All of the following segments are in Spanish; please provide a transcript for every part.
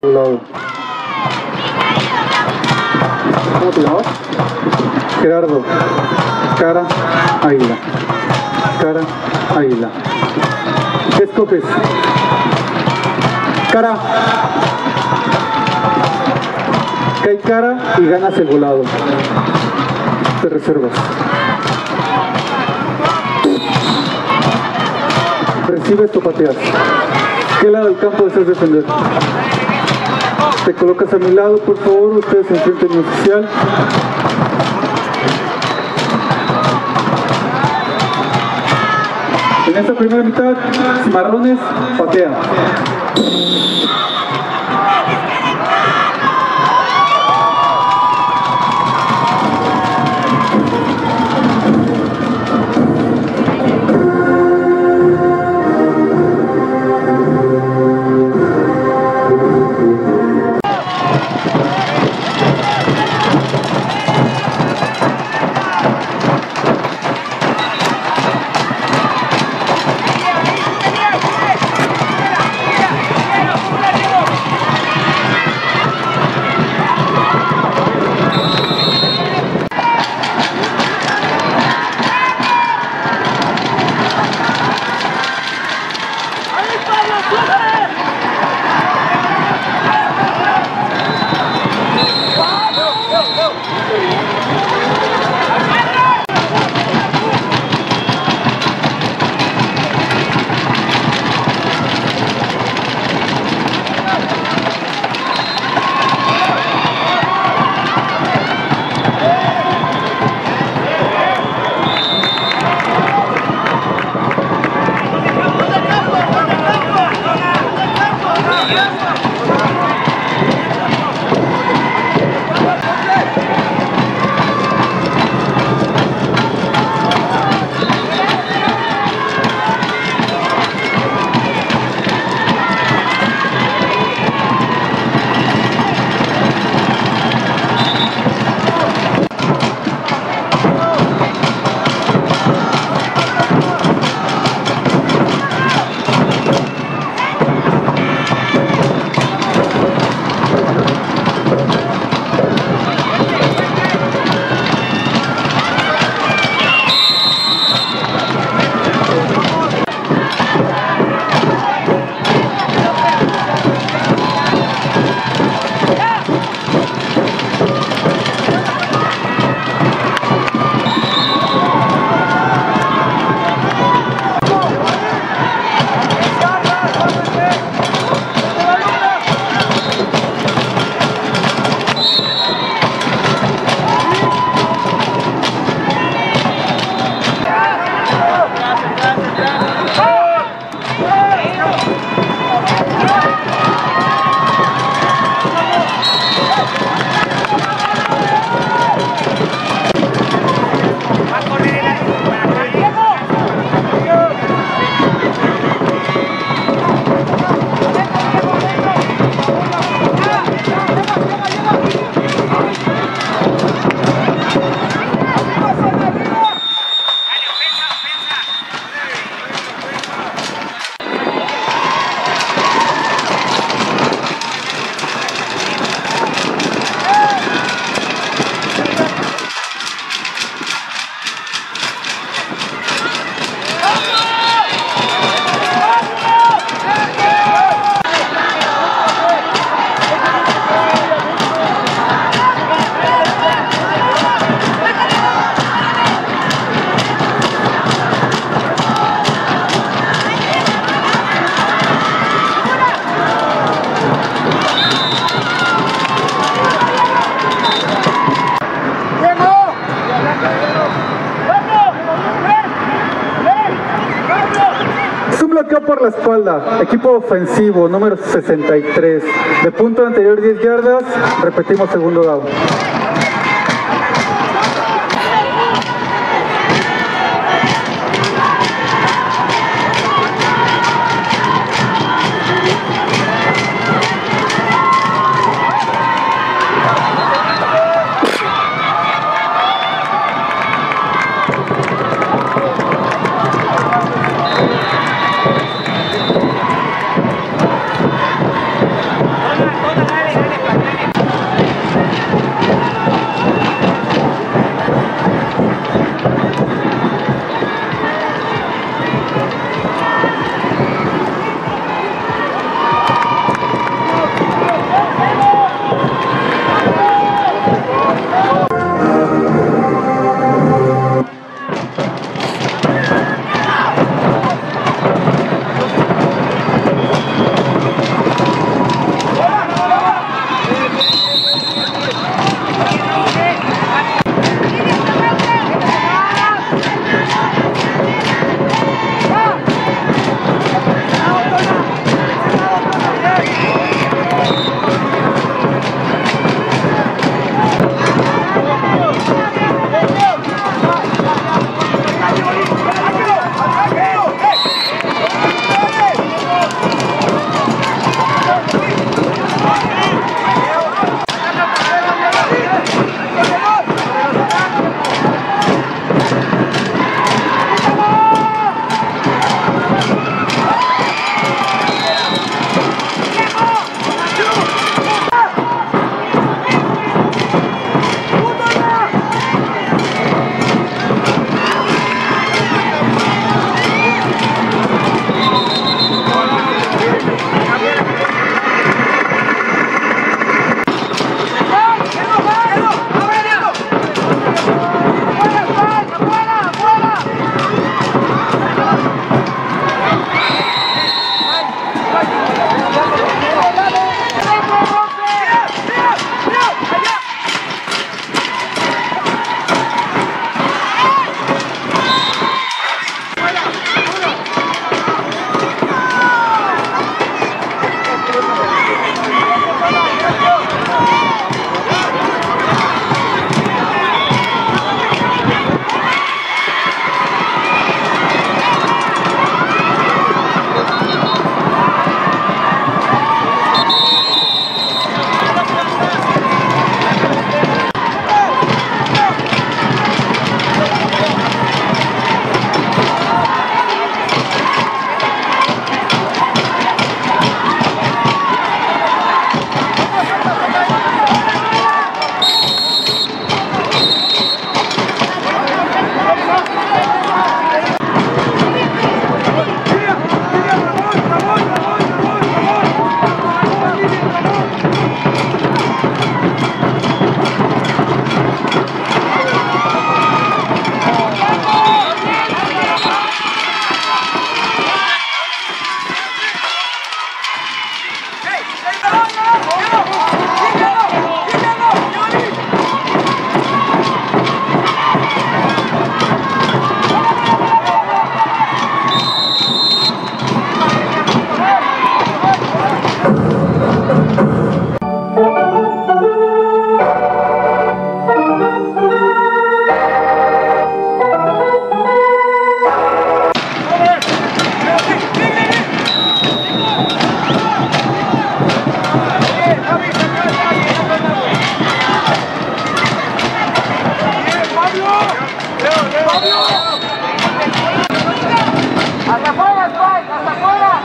¿Cómo te llamas? Gerardo. Cara, águila. Cara, águila. ¿Qué escoges? Cara. Cae cara y ganas el volado. Te reservas. Recibes o pateas. ¿Qué lado del campo deseas defender? Te colocas a mi lado, por favor. Ustedes enfrenten mi oficial. En esta primera mitad, Cimarrones patean. Yeah. Equipo ofensivo número 63. De punto anterior 10 yardas, repetimos segundo down. ¡Hasta afuera!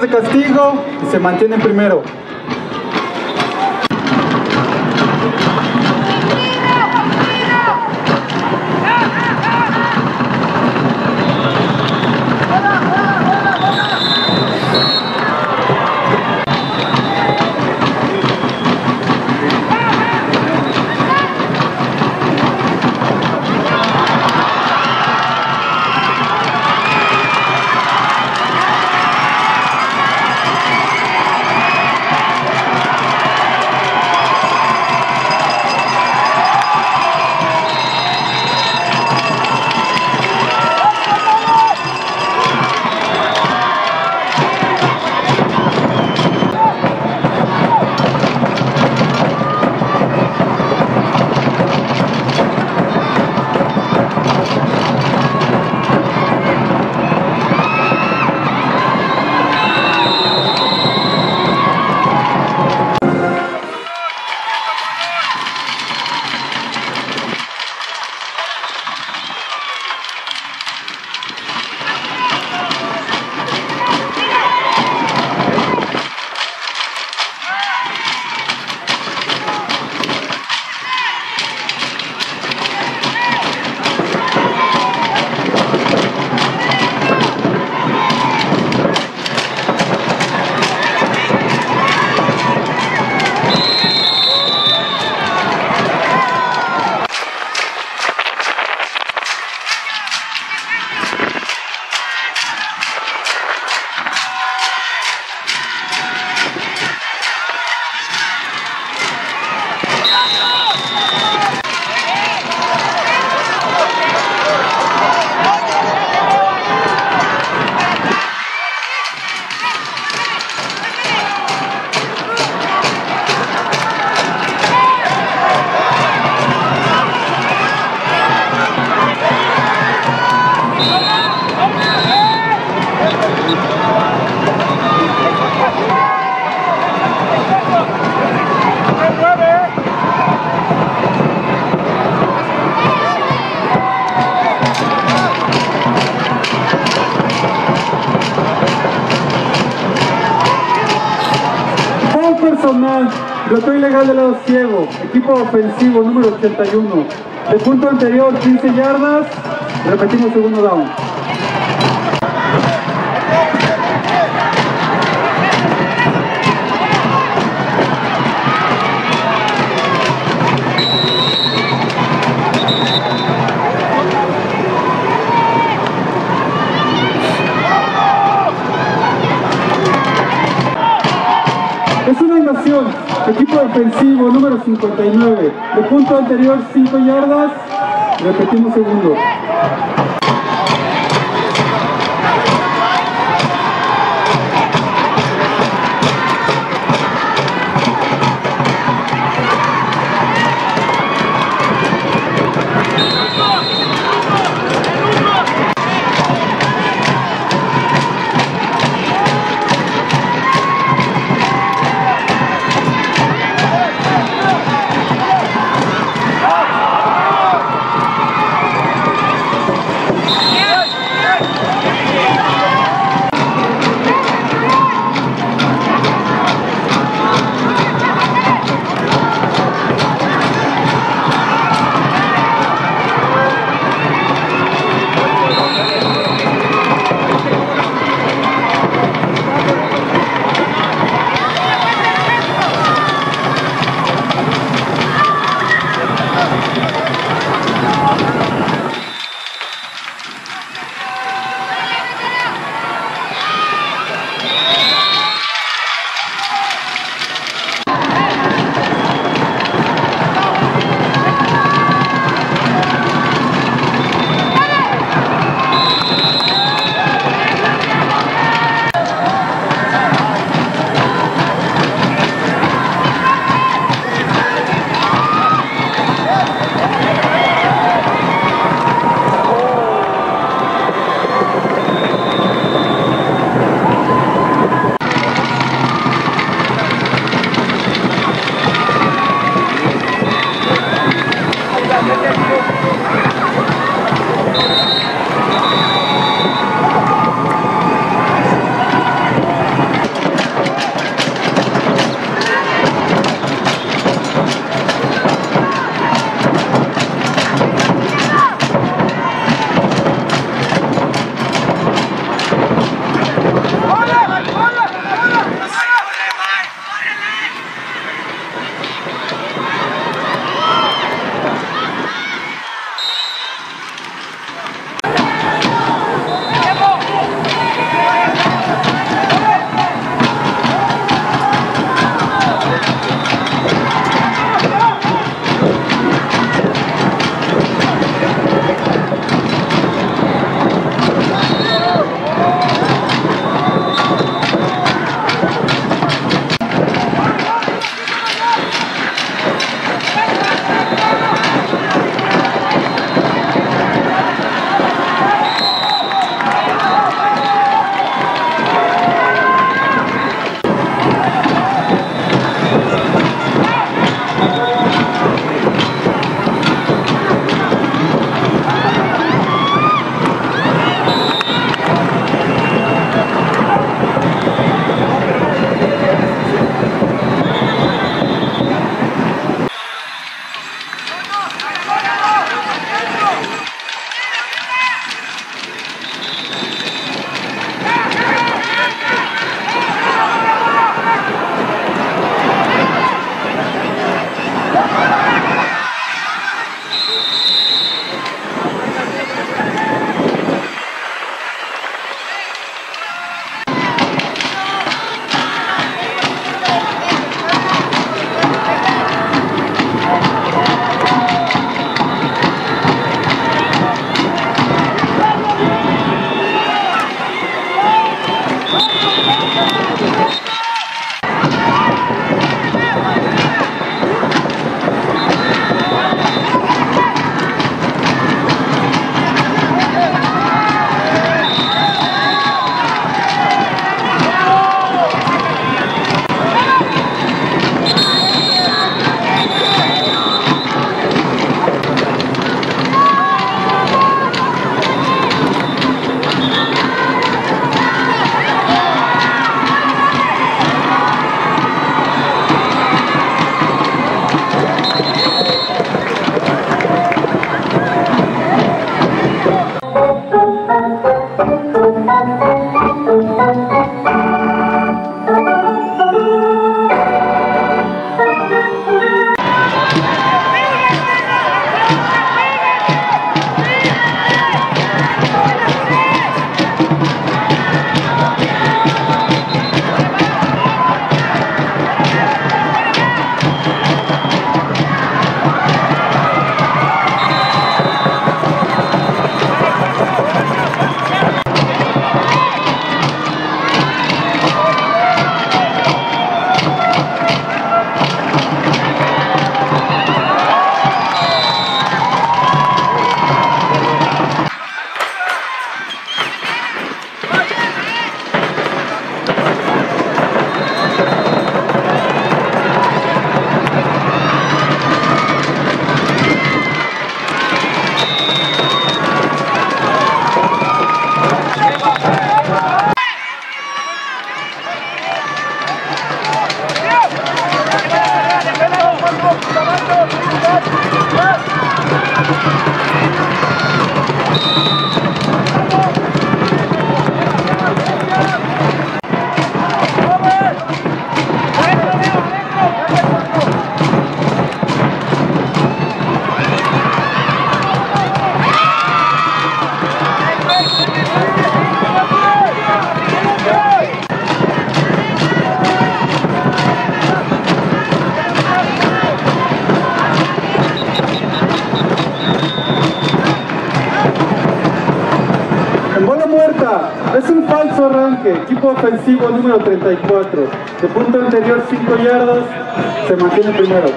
De castigo y se mantiene primero. Bloqueo ilegal del lado ciego, equipo ofensivo número 81. De punto anterior 15 yardas, repetimos segundo down. Ofensivo número 59. De punto anterior 5 yardas, repetimos segundo. Ofensivo número 34. De punto anterior 5 yardas, se mantiene primero.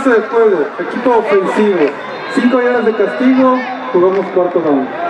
Retraso de juego, equipo ofensivo. 5 yardas de castigo, jugamos cuarto down.